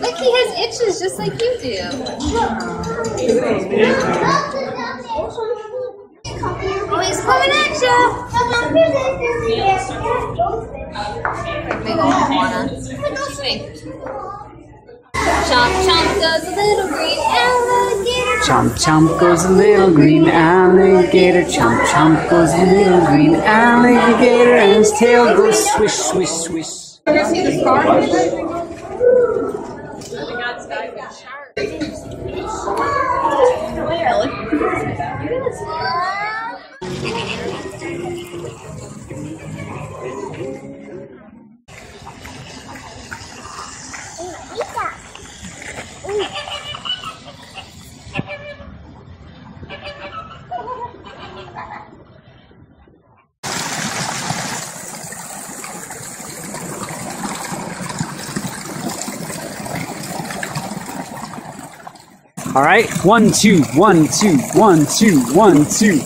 look, he has itches just like you do. Oh, he's coming at you. Big old iguana. Chomp chomp goes a little green alligator. Chomp chomp goes a little green alligator. Chomp chomp goes a little green alligator, and his tail goes swish swish swish. Ever see the scar? All right, one two one two one two one two.